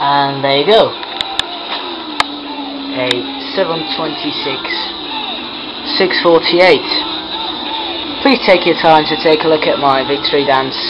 And there you go. A 726 648. Please take your time to take a look at my victory dance.